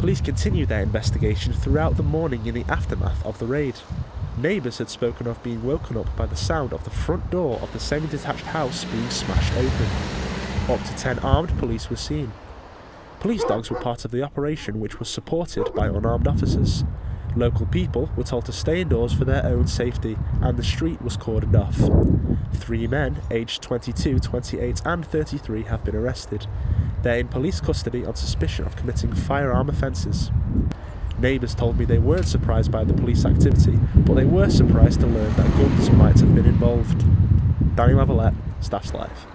Police continued their investigation throughout the morning in the aftermath of the raid. Neighbours had spoken of being woken up by the sound of the front door of the semi detached house being smashed open. Up to 10 armed police were seen. Police dogs were part of the operation, which was supported by unarmed officers. Local people were told to stay indoors for their own safety, and the street was cordoned off. Three men, aged 22, 28, and 33, have been arrested. They're in police custody on suspicion of committing firearm offences. Neighbours told me they weren't surprised by the police activity, but they were surprised to learn that guns might have been involved. Danny Lavalette, Staffs Live.